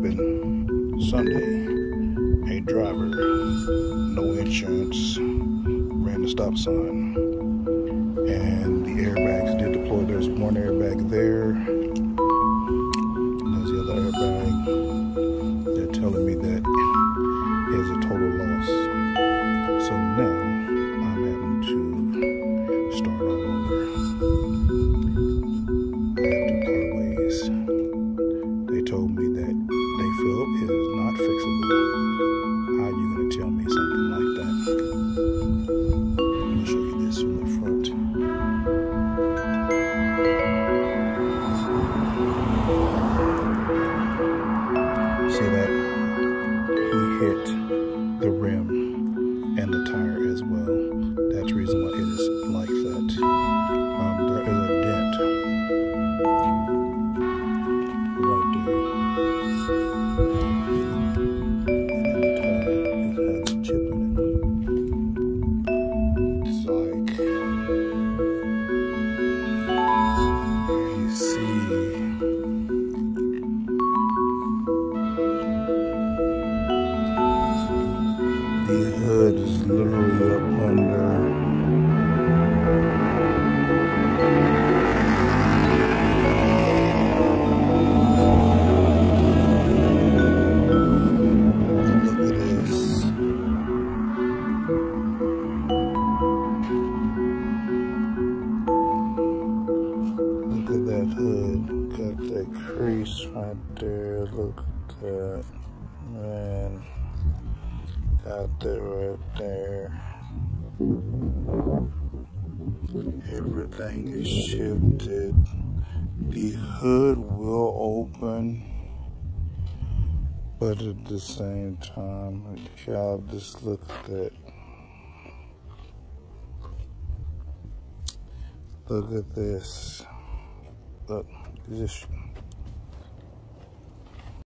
Sunday, a driver, no insurance, ran the stop sign, and the airbags did deploy. There's one airbag there, hit the rim and the tire as well. That's the reason why it is the hood is literally up under Look at this. Look at that hood. Got that crease right there. Look at that. Man. Got there, right there. Everything is shifted. The hood will open. But at the same time, y'all just look at that. Look at this. Look, just